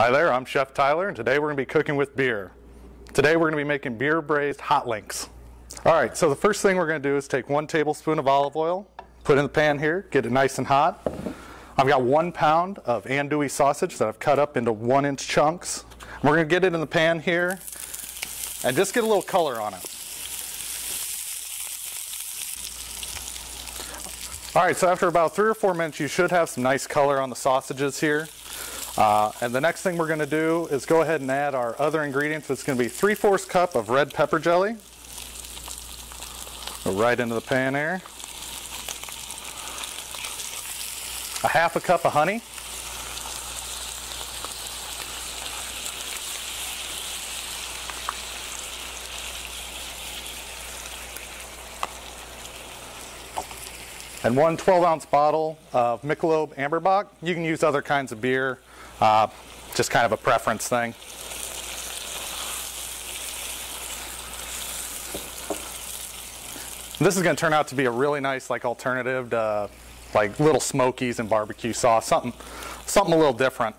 Hi there, I'm Chef Tyler, and today we're going to be cooking with beer. Today we're going to be making beer braised hot links. All right, so the first thing we're going to do is take one tablespoon of olive oil, put in the pan here, get it nice and hot. I've got one pound of andouille sausage that I've cut up into one inch chunks. We're going to get it in the pan here and just get a little color on it. All right, so after about three or four minutes, you should have some nice color on the sausages here. Uh, and the next thing we're going to do is go ahead and add our other ingredients. It's going to be 3 fourths cup of red pepper jelly. Go right into the pan here. A half a cup of honey. And one 12 ounce bottle of Michelob Amber Bock. You can use other kinds of beer, uh, just kind of a preference thing. This is going to turn out to be a really nice like alternative to like little smokies and barbecue sauce, something, something a little different.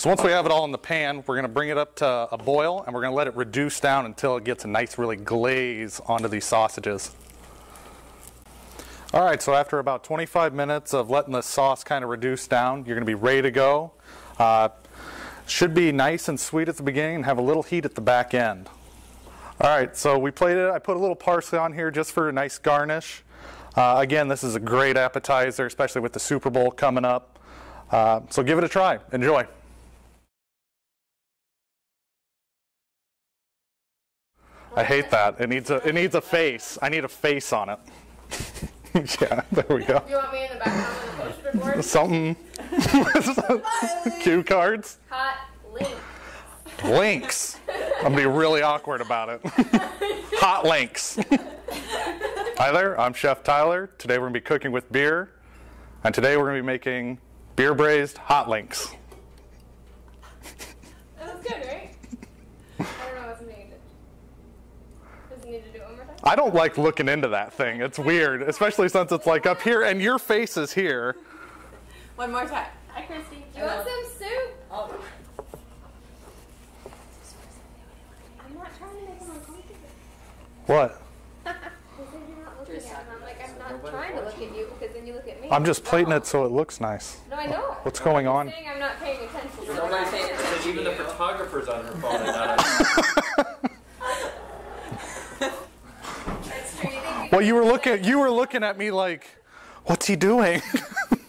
So once we have it all in the pan, we're going to bring it up to a boil and we're going to let it reduce down until it gets a nice really glaze onto these sausages. All right, so after about 25 minutes of letting the sauce kind of reduce down, you're going to be ready to go. Uh, should be nice and sweet at the beginning and have a little heat at the back end. All right, so we plated it. I put a little parsley on here just for a nice garnish. Uh, again, this is a great appetizer, especially with the Super Bowl coming up. Uh, so give it a try. Enjoy. I hate that. It needs a it needs a face. I need a face on it. yeah, there we go. You want me in the background of the poster board? Something. Cue cards. Hot link. Links. I'm gonna be really awkward about it. Hot links. Hi there, I'm Chef Tyler. Today we're gonna be cooking with beer, and today we're gonna be making beer braised hot links. That was good, right? I don't know what's needed. Does it need to do it one more time? I don't like looking into that thing. It's weird, especially since it's like up here and your face is here. One more time. Hi, Christy. Do you want some soup? Oh. I'm not trying to make them uncomfortable. What? Because then you're not looking at them. I'm like, I'm not trying to look at you because then you look at me. I'm just plating it so it looks nice. No, I know. What's going I'm on? saying I'm not paying attention. to Nobody's the paying attention. Even the photographer's on her phone and not on. That's true. You think Well, you were looking you were looking at me like, what's he doing?